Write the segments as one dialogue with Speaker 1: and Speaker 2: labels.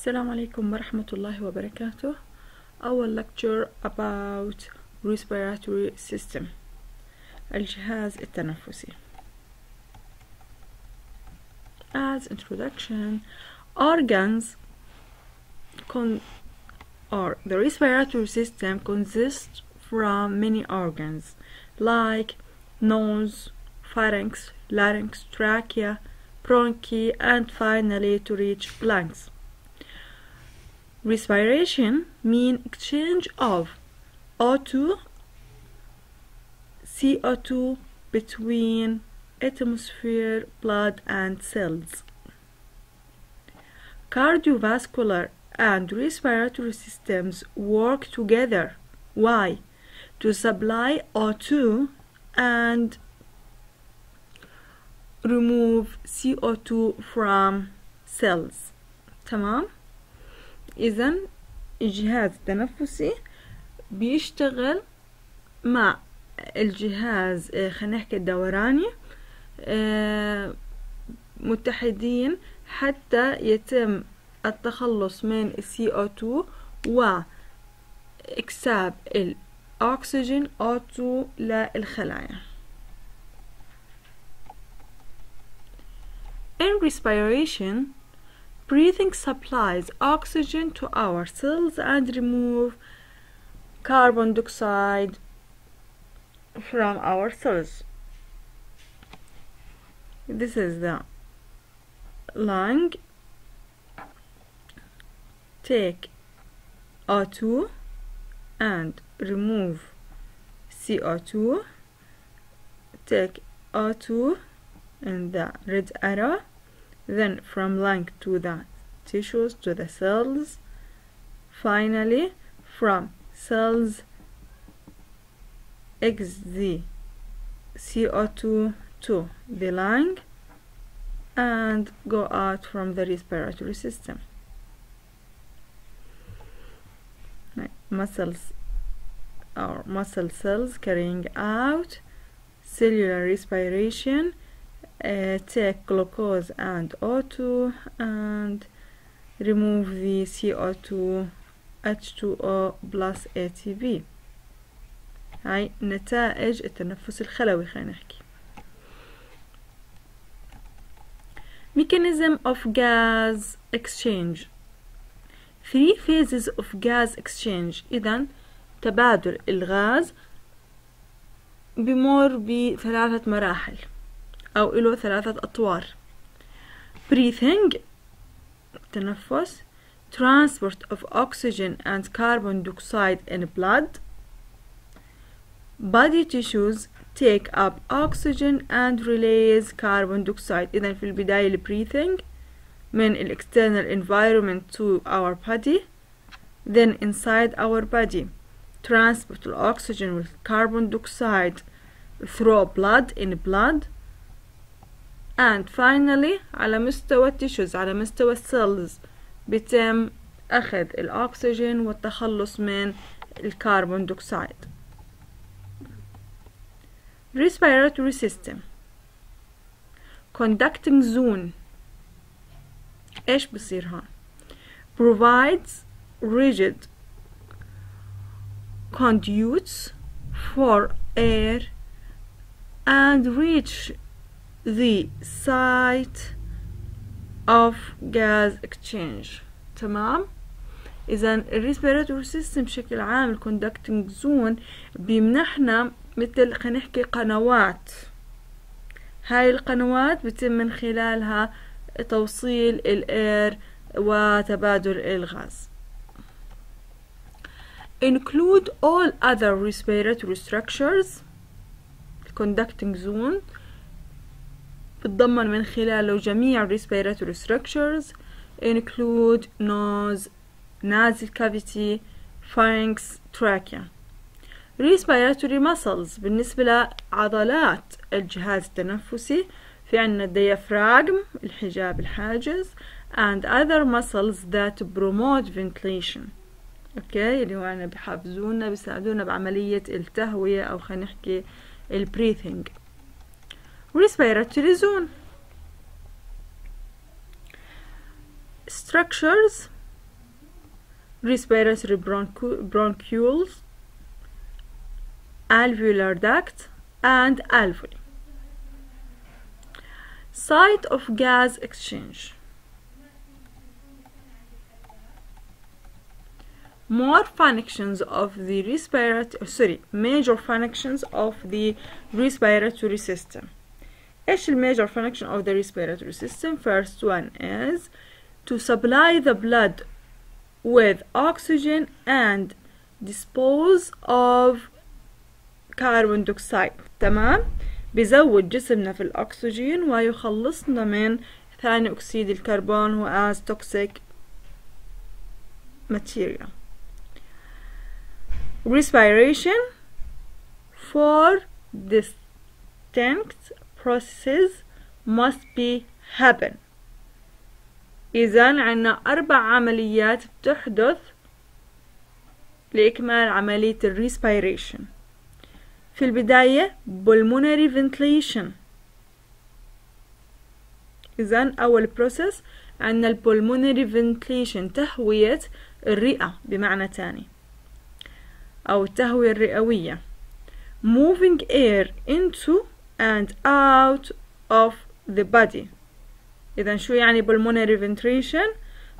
Speaker 1: السلام عليكم ورحمة الله وبركاته Our lecture about respiratory system الجهاز التنفسي As introduction organs con or the respiratory system consists from many organs like nose, pharynx, larynx, trachea, bronchi, and finally to reach lungs. Respiration mean exchange of O2, CO2 between atmosphere, blood, and cells. Cardiovascular and respiratory systems work together. Why? To supply O2 and remove CO2 from cells. تمام؟ إذا الجهاز التنفسي بيشتغل مع الجهاز آه، خلينا نحكي الدوراني آه، متحدين حتى يتم التخلص من ال CO2 واكساب الأكسجين O2 للخلايا. In respiration, breathing supplies oxygen to our cells and remove carbon dioxide from our cells. This is the lung. Take O2 and remove CO2. Take O2 and the red arrow then from lung to the tissues to the cells. Finally from cells the CO2 to the lung and go out from the respiratory system. Muscles or muscle cells carrying out cellular respiration uh, take glucose and O2 and remove the CO2 H2O plus ATP هاي نتائج التنفس الخلوي خلينا نحكي mechanism of gas exchange three phases of gas exchange إذا تبادل الغاز بمر بثلاثة مراحل أو له ثلاثة أطوار breathing تنفس transport of oxygen and carbon dioxide in blood body tissues take up oxygen and release carbon dioxide إذا في البداية ال breathing من ال external environment to our body then inside our body transport of oxygen with carbon dioxide through blood in blood and finally على مستوى التيشوز على مستوى السيلز بيتم أخذ الأكسجين والتخلص من الكربون دioxide respiratory system conducting zone ايش بصير هون provides rigid conduits for air and reach the site of gas exchange. تمام؟ اذا ال respiratory system بشكل عام ال conducting zone بيمنحنا مثل خلينا نحكي قنوات. هاي القنوات بتم من خلالها توصيل ال air وتبادل الغاز. include all other respiratory structures conducting zone بتضمن من خلاله جميع respiratory structures include nose, nasal cavity, pharynx, trachea. respiratory muscles بالنسبة لعضلات الجهاز التنفسي في عنا الديافراغم الحجاب الحاجز and other muscles that promote ventilation أوكي اللي هو يعني بيحفزونا بيساعدونا بعملية التهوية أو خلينا نحكي البريثنج respiratory zone structures? Respiratory bronchu- bronchioles? Alveolar duct and alveoli. Site of gas exchange. More functions of the respiratory sorry major functions of the respiratory system ايش ال major function of the respiratory system first one is to supply the blood with oxygen and dispose of carbon dioxide تمام بيزود جسمنا في الأكسجين ويخلصنا من ثاني أكسيد الكربون هو as toxic material respiration for distinct processes must be happen. إذا عنا أربع عمليات بتحدث لإكمال عملية الريسبيريشن. في البداية pulmonary ventilation. إذا أول process ال pulmonary ventilation تهوية الرئة بمعنى تاني. أو التهوية الرئوية. Moving air into and out of the body إذا شو يعني pulmonary ventilation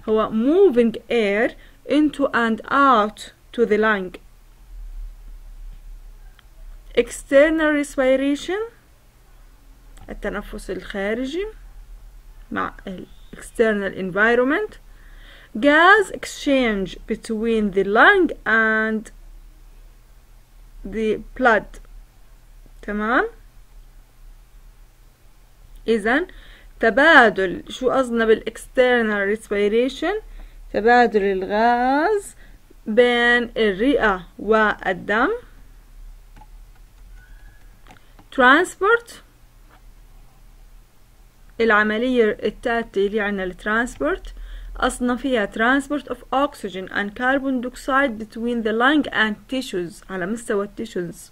Speaker 1: هو moving air into and out to the lung external respiration التنفس الخارجي مع ال external environment gas exchange between the lung and the blood تمام إذا تبادل شو قصدنا بالاكسترنال respiration تبادل الغاز بين الرئة والدم. Transport العملية التالتة اللي عنا الترانسبورت أصلا فيها transport of oxygen and carbon dioxide between the lung and tissues على مستوى التيشوز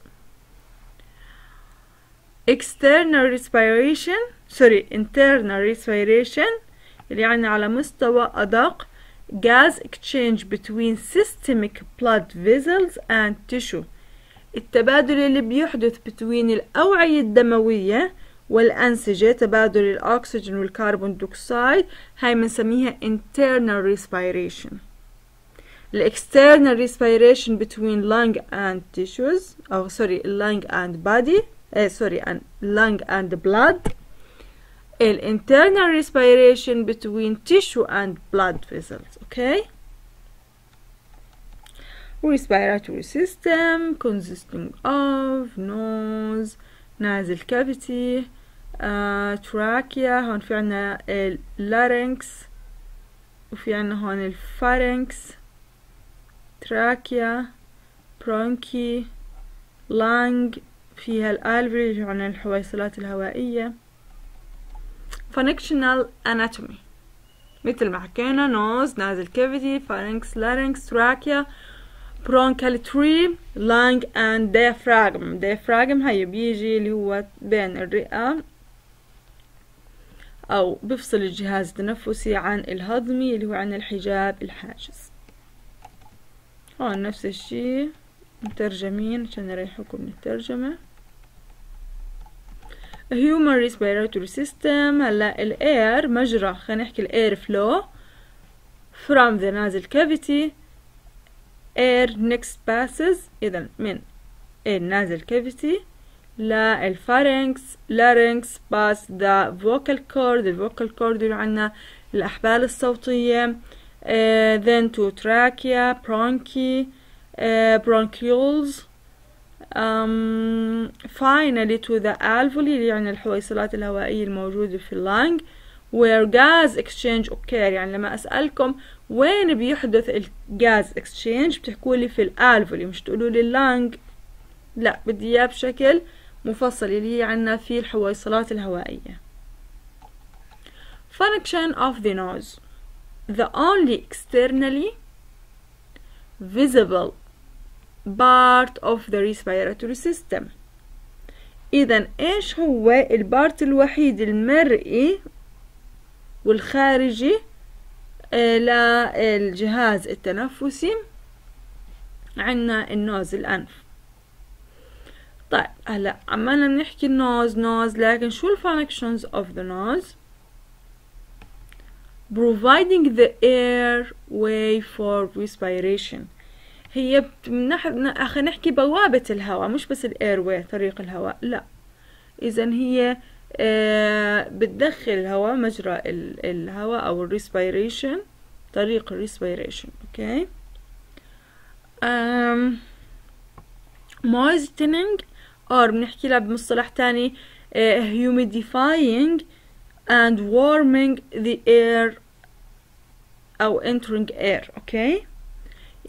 Speaker 1: external respiration sorry internal respiration اللي يعني على مستوى أدق gas exchange between systemic blood vessels and tissue التبادل اللي بيحدث between الأوعية الدموية والأنسجة تبادل الأكسجين والكربون دioxide هاي بنسميها internal respiration ال external respiration between lung and tissues أو sorry lung and body eh, sorry and lung and blood ال internal respiration between tissue and blood vessels okay respiratory system consisting of nose nasal cavity uh, trachea هون في عنا larynx وفي عنا هون الفارنكس trachea bronchi lung فيها الالفيولي عنا الحويصلات الهوائية. Functional anatomy. مثل ما حكينا nose nasal cavity pharynx larynx trachea bronchial tree lung and diaphragm. Diaphragm هي بيجي اللي هو بين الرئة أو بفصل الجهاز التنفسي عن الهضمي اللي هو عن الحجاب الحاجز. هون نفس الشي مترجمين عشان نريحكم من الترجمة human respiratory system هلا الاير مجرى خلينا نحكي الاير flow from the nasal cavity air next passes إذا من النازل للفارنكس larynx pass the vocal cord الفوكال cord اللي عنا الأحبال الصوتية uh, then to trachea bronchi uh, bronchioles um, finally to the alveoli اللي يعني الحويصلات الهوائية الموجودة في ال lung where gas exchange occur. يعني لما أسألكم وين بيحدث ال gas exchange بتحكوا لي في ال alveoli مش تقولوا لي ال lung لا بدي إياه بشكل مفصل اللي هي عنا في الحويصلات الهوائية. Function of the nose. The only externally visible part of the respiratory system. إذا إيش هو ال part الوحيد المرئي والخارجي للجهاز التنفسي عنا ال nose الأنف؟ طيب هلا عمالنا بنحكي ال nose nose لكن شو ال functions of the nose providing the air way for respiration. هي خلينا نحكي بوابة الهواء مش بس ال air طريق الهواء لا. اذا هي آه بتدخل الهواء مجرى الهواء أو ال respiration طريق ال respiration okay؟ moistening or بنحكي لها بمصطلح تاني uh, humidifying and warming the air أو entering air okay؟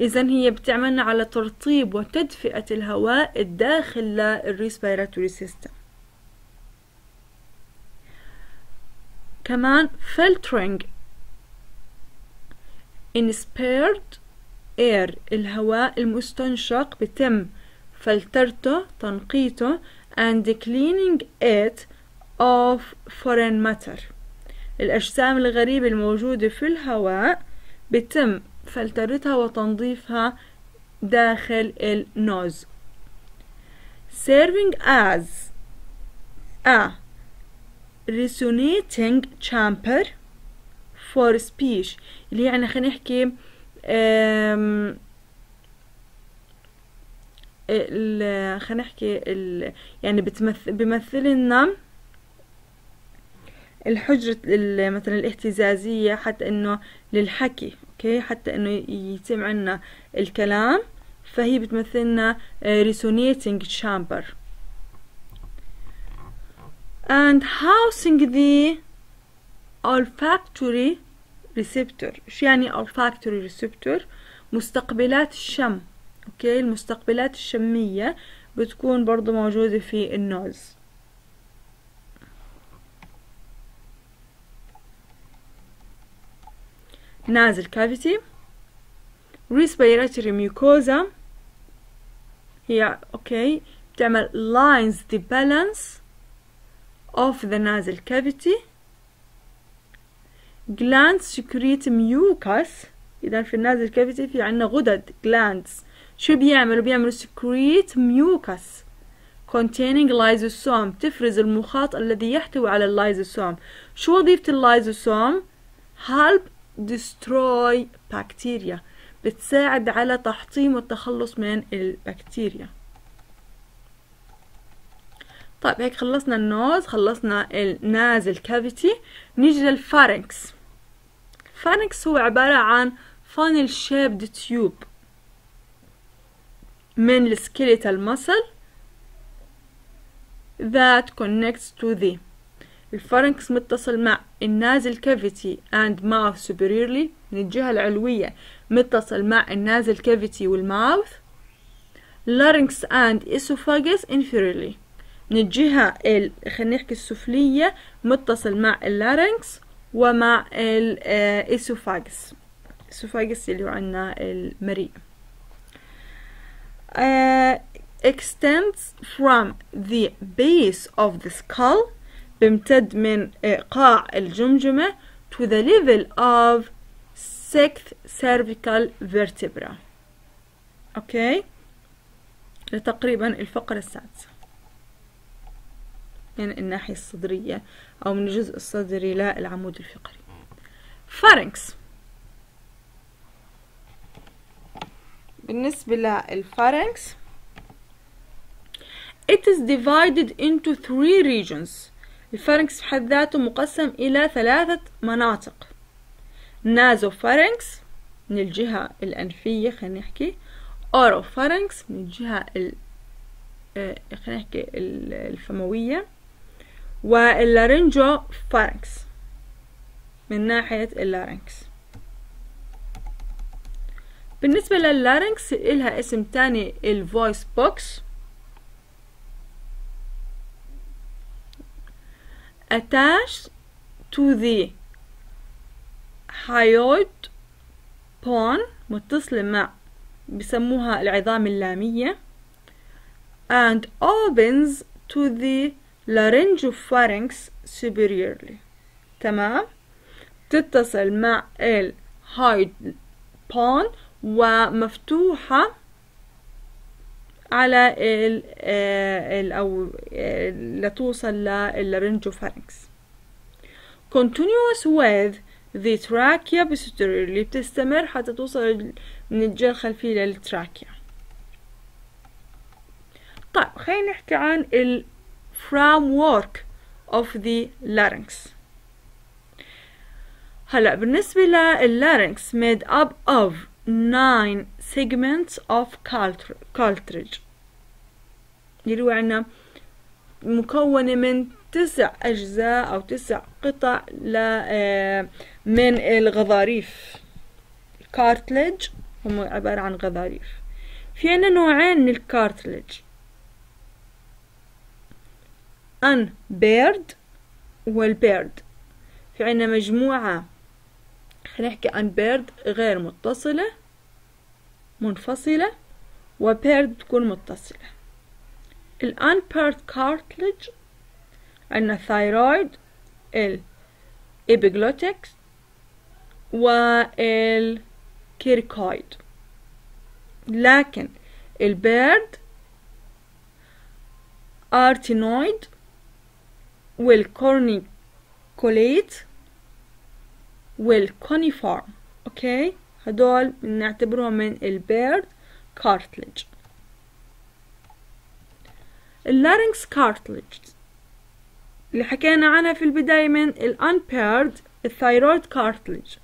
Speaker 1: إذا هي بتعملنا على ترطيب وتدفئة الهواء الداخل لل respiratory system كمان filtering inspired air. الهواء المستنشق بتم فلترته تنقيته and cleaning it of foreign matter. الأجسام الغريبة الموجودة في الهواء بتم فلترتها وتنظيفها داخل النوز. Serving as a resonating chamber for speech. اللي يعني خلينا نحكي خلينا نحكي يعني بتمثل بيمثل لنا الحجرة مثلا الاهتزازية حتى إنه للحكي. أوكي؟ حتى إنه يتم عنا الكلام. فهي بتمثلنا resonating chamber. And housing the olfactory receptor. إيش يعني olfactory receptor? مستقبلات الشم. أوكي؟ المستقبلات الشمية بتكون برضو موجودة في ال nose. Nasal cavity respiratory mucosa هي أوكي بتعمل lines the balance of the nasal cavity glands secrete mucus اذا في ال nasal cavity في عنا غدد glands شو بيعملوا بيعملوا secrete mucus containing lysosome تفرز المخاط الذي يحتوي على اللايزوسوم شو وظيفة ال lysosome help destroy bacteria بتساعد على تحطيم والتخلص من البكتيريا. طيب هيك خلصنا ال nose خلصنا ال nasal cavity نيجي لل pharynx. ال pharynx هو عبارة عن funnel shaped tube من ال skeletal muscle that connects to the ال pharynx متصل مع ال nasal cavity and mouth superiorly من الجهة العلوية. متصل مع ال nasal cavity وال mouth larynx and esophagus inferiorly. من الجهة خلينا نحكي السفلية متصل مع اللارنكس ومع الاسوفاجس اسوفاجس اللي هو عندنا المريء. uh, extends from the base of the skull بيمتد من قاع الجمجمة to the level of sixth cervical vertebra. أوكي لتقريبا الفقرة السادسة. من يعني الناحية الصدرية أو من الجزء الصدري للعمود الفقري. pharynx بالنسبة لل pharynx it is divided into three regions. ال pharynx بحد ذاته مقسم إلى ثلاثة مناطق. nasopharynx من الجهة الأنفية خلينا نحكي. oropharynx من الجهة ال خلينا نحكي الفموية. وال laryngopharynx من ناحية ال larynx بالنسبة لل larynx إلها اسم تاني ال voice box attached to the hyoid bone متصلة مع بسموها العظام اللامية and opens to the laryngopharynx superiorly تمام تتصل مع هايد بون ومفتوحة على ال ال أو لتوصل للرنجوفارنكس continuous with the trachea posterior اللي بتستمر حتى توصل من الجهة الخلفية للتراكيا طيب خلينا نحكي عن ال framework of the larynx. هلا بالنسبة لللارynx made up of nine segments of cartridge. اللي هو عنا مكونة من تسع أجزاء أو تسع قطع ل من الغضاريف. الكارتلج هم عبارة عن غضاريف. في عنا نوعين من الكارتلج بيرد والبيرد في عنا مجموعة خلينا نحكي عن بيرد غير متصلة منفصلة و paired تكون متصلة. الآن unpaired cartilage عندنا thyroid ال epiglottis وال cricoid لكن ال paired arytenoid وال corniculate وال cuneiform أوكي هدول بنعتبرهم من ال paired cartilage ال larynx cartilage اللي حكينا عنها في البداية من ال unpaired ال thyroid cartilage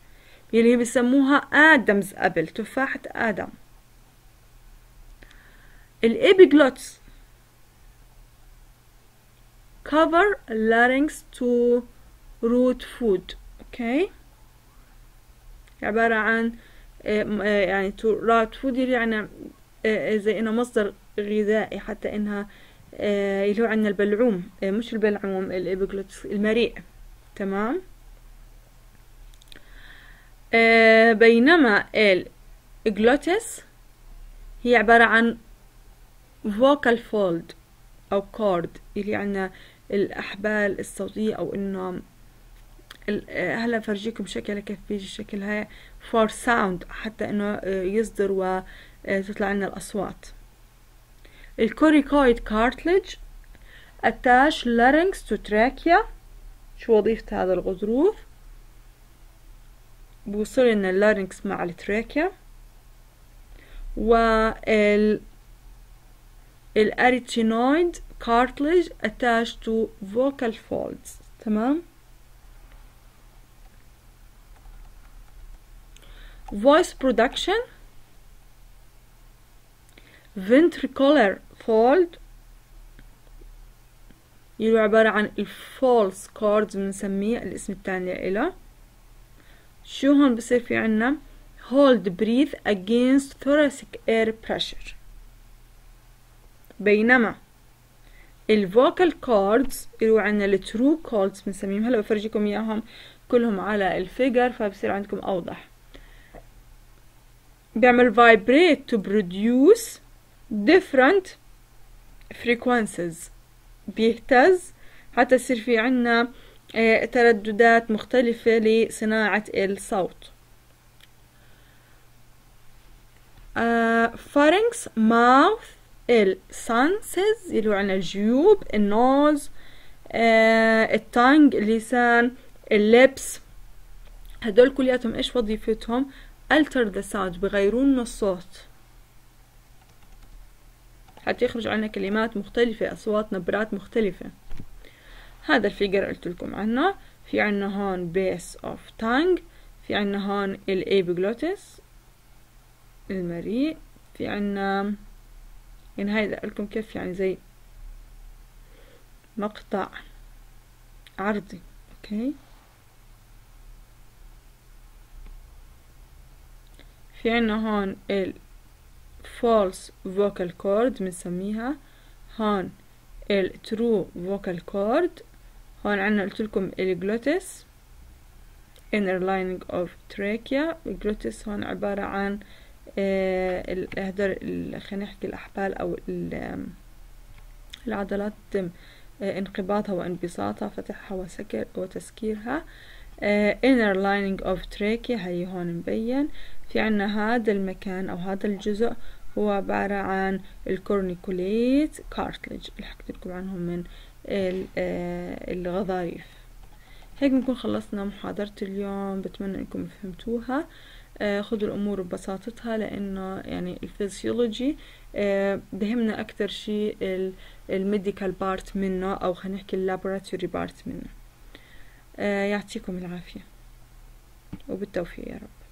Speaker 1: اللي هي بيسموها Adam's apple تفاحة آدم ال epiglottis cover larynx to root food أوكي عبارة عن يعني to root food يعني زي إنه مصدر غذائي حتى إنها اللي هو عندنا البلعوم مش البلعوم الابيجلوتس المريء. تمام؟ بينما الجلوتس هي عبارة عن vocal fold أو cord اللي عندنا الأحبال الصوتية أو إنه هلا فرجيكم شكلها كيف بيجي شكلها for sound حتى إنه يصدر وتطلع لنا الأصوات. ال cricoid cartilage attach larynx to trachea. شو وظيفة هذا الغضروف؟ بوصل لنا ال larynx مع ال trachea وال ال arytenoid cartilage attached to vocal folds. تمام؟ Voice production. Ventricular fold. يلو عبارة عن ال false cords بنسميه الاسم التاني لإله. شو هون بصير في عنا؟ Hold breath against thoracic air pressure. بينما ال vocal cords اللي عنا ال true cords بنسميهم. هلا بفرجيكم إياهم كلهم على ال figure فبصير عندكم أوضح. بيعمل vibrate to produce different frequencies. بيهتز حتى يصير في عنا آه ترددات مختلفة لصناعة الصوت. آه pharynx mouth السانسز اللي هو عنا الجيوب النوز آه التانج اللسان اللبس. هدول كلياتهم إيش وظيفتهم؟ Alter the sound بغيرون الصوت. حتى يخرج عنا كلمات مختلفة أصوات نبرات مختلفة. هذا ال figure قلت لكم عنه. في عنا هون base of tongue في عنا هون ال epiglottis المريء في عنا يعني هاي لكم كيف يعني زي مقطع عرضي أوكي؟ في عنا هون ال false vocal cord بنسميها هون ال true vocal cord هون عنا قلت لكم الجلوتس inner lining of trachea الجلوتس هون عبارة عن هدول خلينا نحكي الأحبال أو العضلات تتم انقباضها وانبساطها فتحها وسكر وتسكيرها. آه inner lining of trachea هي هون مبين. في عنا هذا المكان أو هذا الجزء هو عبارة عن ال corniculate cartilage اللي حكيت لكم عنهم من الغضاريف. هيك بنكون خلصنا محاضرة اليوم. بتمنى إنكم فهمتوها. آه خذوا الأمور ببساطتها لأنه يعني الفيزيولوجي آه بهمنا أكتر شيء ال medical part منه أو خلينا نحكي ال laboratory part منه. آه يعطيكم العافية. وبالتوفيق يا رب.